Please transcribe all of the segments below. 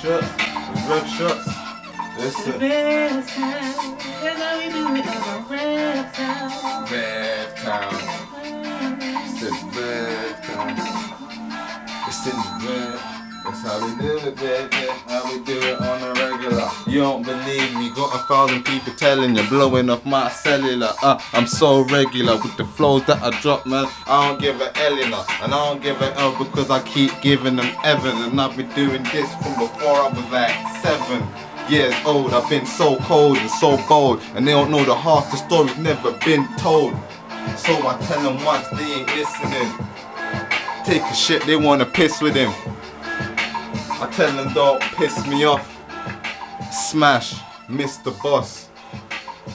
shots. It's rev shots. Listen. Red town, that's how we do the red town. Red town. It's the red town. It's in the red. That's how we do it, baby. How we do it Thousand people telling you, blowing off my cellular. Uh, I'm so regular with the flows that I drop, man. I don't give a Eleanor, and I don't give a L because I keep giving them Evan. And I've been doing this from before I was like seven years old. I've been so cold and so bold, and they don't know the half the story's never been told. So I tell them once they ain't listening. Take a shit, they wanna piss with him. I tell them don't piss me off. Smash, miss the boss.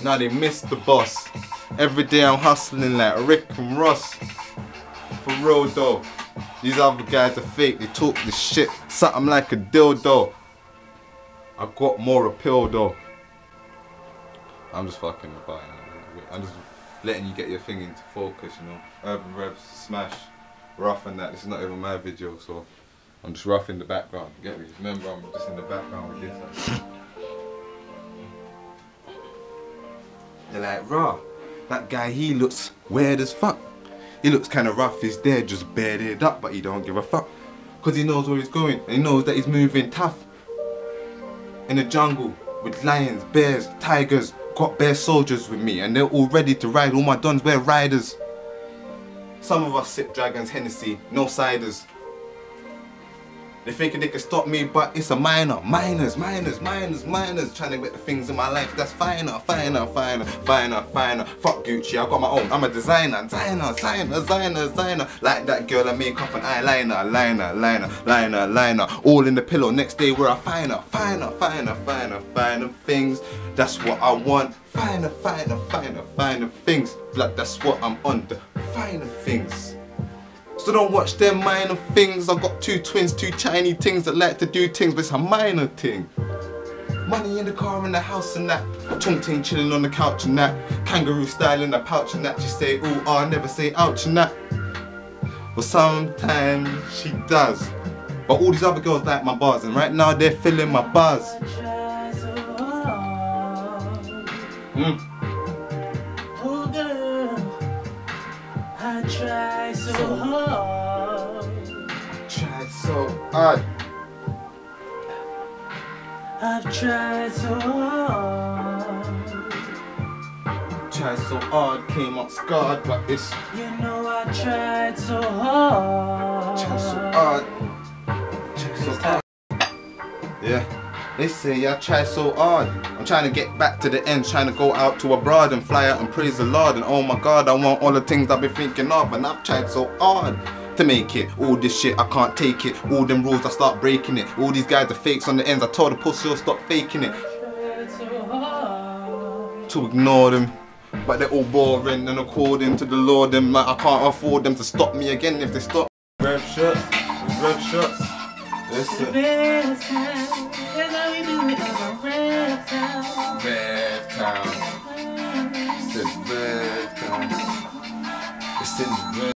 Now they miss the boss. Every day I'm hustling like Rick and Ross. For real though. These other guys are fake, they talk this shit. Something like a dildo. I got more appeal though. I'm just fucking about it. I'm just letting you get your thing into focus, you know. Urban Revs, Smash, Rough and that. This is not even my video, so I'm just rough in the background. Get me? Remember, I'm just in the background with this. They're like, raw. That guy, he looks weird as fuck. He looks kind of rough. He's there, just bearded up, but he don't give a fuck. Cause he knows where he's going. And he knows that he's moving tough. In the jungle with lions, bears, tigers. Got bear soldiers with me, and they're all ready to ride. All my dons wear riders. Some of us sip dragons, Hennessy, no ciders. They thinking they can stop me, but it's a minor. Minors, minors, minors, minors. Trying to get the things in my life that's finer, finer, finer, finer, finer. Fuck Gucci, I got my own. I'm a designer, designer, designer, designer, designer. Like that girl, I make up an eyeliner, liner, liner, liner, liner. All in the pillow. Next day we're a finer, finer, finer, finer, finer things. That's what I want. Finer, finer, finer, finer things. Like that's what I'm on. The finer things. So don't watch them minor things. I got two twins, two tiny things that like to do things, but it's a minor thing. Money in the car, in the house and that. Tung ting chilling on the couch and that. Kangaroo style in the pouch and that. She say, ooh, oh, I never say ouch and that. But sometimes she does. But all these other girls like my bars, and right now they're filling my bars. Mm. So So- hard. Tried so hard. I've tried so hard. Tried so hard, came out scarred, but it's You know I tried so hard. tried so hard. Tried so hard. Yeah. Say I try so hard. I'm trying to get back to the end, trying to go out to abroad and fly out and praise the Lord. And oh my God, I want all the things I've been thinking of, and I've tried so hard to make it. All this shit, I can't take it. All them rules, I start breaking it. All these guys are fakes on the ends. I told the pussy, oh, stop faking it. To ignore them. But they're all boring and according to the law, them like I can't afford them to stop me again if they stop. Rev shots, rev shots. Listen. Red town, that's how we do it on the red town. Red town. It's the red town. It's in the red.